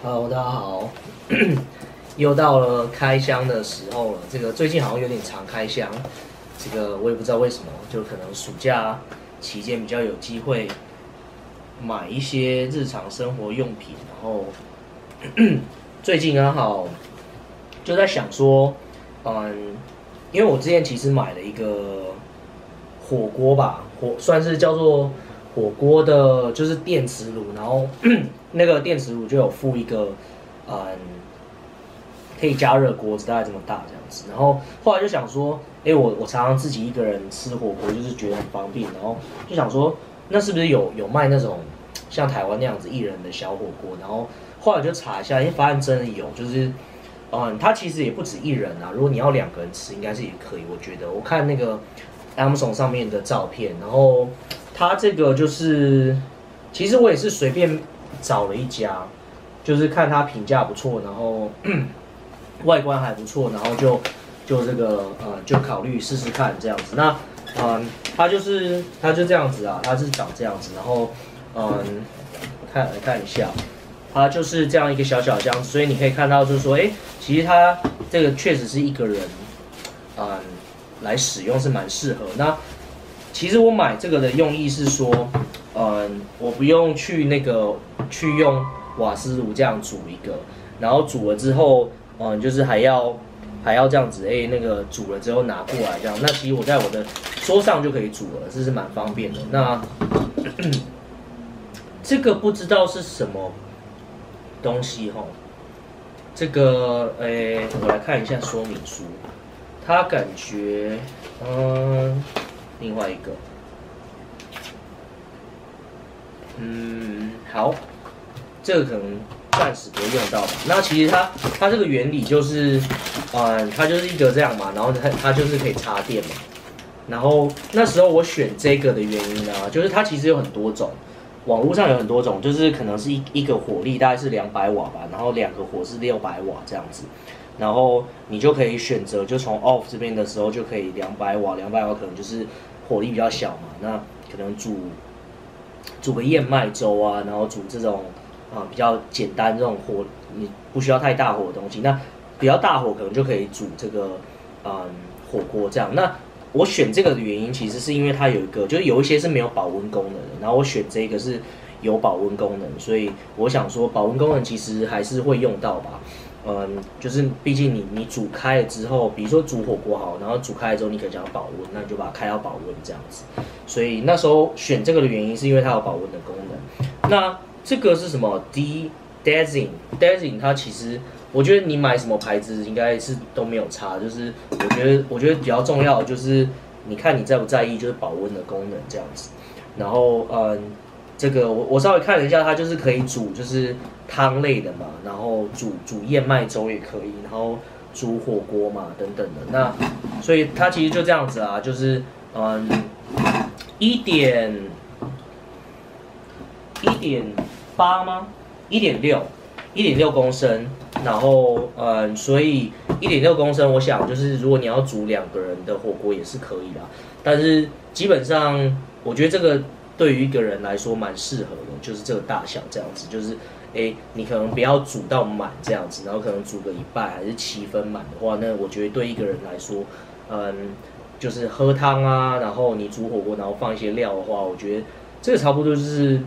Hello，大家好，又到了开箱的时候了。这个最近好像有点常开箱，这个我也不知道为什么，就可能暑假期间比较有机会买一些日常生活用品，然后 最近刚好就在想说，嗯，因为我之前其实买了一个火锅吧，火算是叫做火锅的，就是电磁炉，然后 那个电磁炉就有附一个，嗯，可以加热锅子，大概这么大这样子。然后后来就想说，哎，我我常常自己一个人吃火锅，就是觉得很方便，然后就想说，那是不是有有卖那种像台湾那样子一人的小火锅？然后后来就查一下，因为发现真的有，就是，嗯，它其实也不止一人啊，如果你要两个人吃，应该是也可以。我觉得我看那个 Amazon 上面的照片，然后它这个就是，其实我也是随便找了一家，就是看它评价不错，然后 外观还不错，然后就就这个呃就考虑试试看这样子。那嗯，它就是它就这样子啊，它是长这样子，然后嗯，看来看一下，它就是这样一个小小箱子，所以你可以看到就是说，哎，其实它这个确实是一个人嗯来使用是蛮适合。那其实我买这个的用意是说，嗯，我不用去那个去用瓦斯炉这样煮一个，然后煮了之后，嗯，就是还要还要这样子，哎、那个煮了之后拿过来这样。那其实我在我的桌上就可以煮了，这是蛮方便的。那 这个不知道是什么东西哈，这个，哎、我来看一下说明书，他感觉，嗯。另外一个，嗯，好，这个可能暂时不会用到吧。那其实它它这个原理就是，嗯，它就是一个这样嘛，然后它它就是可以插电嘛。然后那时候我选这个的原因呢，就是它其实有很多种，网络上有很多种，就是可能是一一个火力大概是两百瓦吧，然后两个火是六百瓦这样子。然后你就可以选择，就从 off 这边的时候就可以两百瓦，两百瓦可能就是火力比较小嘛，那可能煮煮个燕麦粥啊，然后煮这种啊、比较简单这种火，你不需要太大火的东西。那比较大火可能就可以煮这个嗯火锅这样。那我选这个的原因其实是因为它有一个，就是有一些是没有保温功能的，然后我选这个是有保温功能，所以我想说保温功能其实还是会用到吧。嗯，就是毕竟你你煮开了之后，比如说煮火锅好，然后煮开了之后你可能要保温，那你就把它开到保温这样子。所以那时候选这个的原因是因为它有保温的功能。那这个是什么？D Dazzing Dazing 它其实我觉得你买什么牌子应该是都没有差，就是我觉得我觉得比较重要的就是你看你在不在意就是保温的功能这样子。然后嗯，这个我我稍微看了一下，它就是可以煮就是汤类的嘛，然后煮煮燕麦粥也可以，然后煮火锅嘛等等的。那所以它其实就这样子啊，就是嗯一点一点八吗？一点六，一点六公升。然后嗯，所以一点六公升，我想就是如果你要煮两个人的火锅也是可以的，但是基本上我觉得这个对于一个人来说蛮适合的，就是这个大小这样子，就是诶，你可能不要煮到满这样子，然后可能煮个一半还是七分满的话，那我觉得对一个人来说，嗯，就是喝汤啊，然后你煮火锅，然后放一些料的话，我觉得这个差不多就是，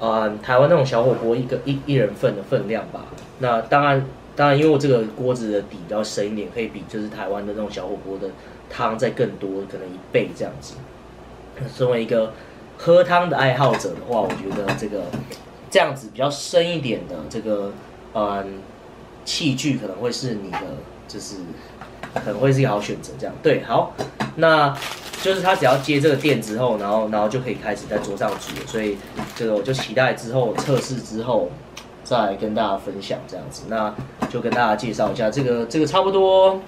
嗯，台湾那种小火锅一个一一人份的分量吧。那当然，当然，因为我这个锅子的底比较深一点，可以比就是台湾的那种小火锅的汤再更多，可能一倍这样子。身为一个喝汤的爱好者的话，我觉得这个这样子比较深一点的这个嗯器具可能会是你的，就是可能会是一个好选择。这样对，好，那就是它只要接这个电之后，然后然后就可以开始在桌上煮。所以这个我就期待之后测试之后。再跟大家分享这样子，那就跟大家介绍一下这个这个差不多，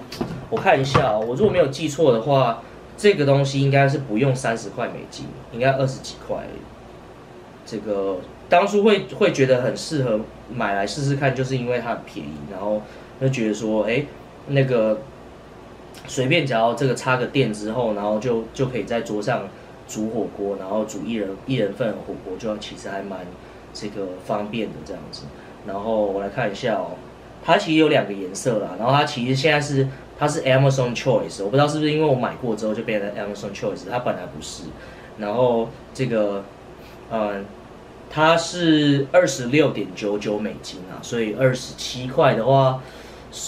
我看一下、哦，我如果没有记错的话，这个东西应该是不用三十块美金，应该二十几块。这个当初会会觉得很适合买来试试看，就是因为它很便宜，然后就觉得说，哎，那个随便只要这个插个电之后，然后就就可以在桌上煮火锅，然后煮一人一人份的火锅，就其实还蛮这个方便的这样子。然后我来看一下哦，它其实有两个颜色啦，然后它其实现在是它是 Amazon Choice，我不知道是不是因为我买过之后就变成 Amazon Choice，它本来不是。然后这个，嗯，它是二十六点九九美金啊，所以二十七块的话，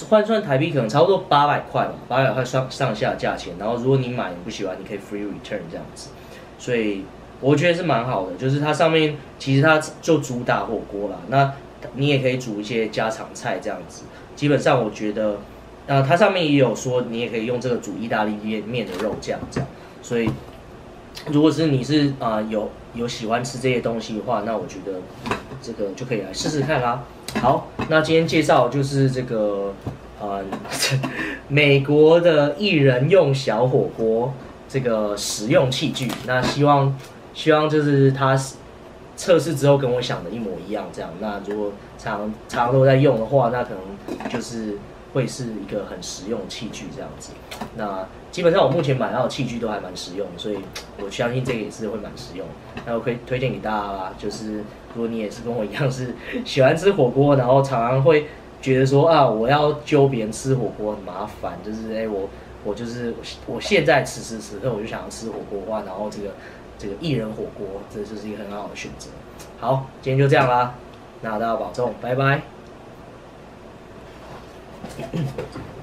换算台币可能差不多八百块吧，八百块上上下价钱。然后如果你买你不喜欢，你可以 free return 这样子，所以。我觉得是蛮好的，就是它上面其实它就主打火锅啦，那你也可以煮一些家常菜这样子。基本上我觉得，呃，它上面也有说你也可以用这个煮意大利面面的肉酱这样。所以，如果是你是啊有有喜欢吃这些东西的话，那我觉得这个就可以来试试看啦。好，那今天介绍就是这个呃美国的一人用小火锅这个使用器具，那希望。希望就是它测试之后跟我想的一模一样，这样。那如果常常都在用的话，那可能就是会是一个很实用器具这样子。那基本上我目前买到的器具都还蛮实用，所以我相信这个也是会蛮实用。那我可以推荐给大家啦，就是如果你也是跟我一样是喜欢吃火锅，然后常常会觉得说啊，我要揪别人吃火锅很麻烦，就是哎我我就是我现在此时此刻我就想要吃火锅的话，然后这个。这个薏仁火锅，这就是一个很好的选择。好，今天就这样啦，那大家保重，拜拜。Thank you.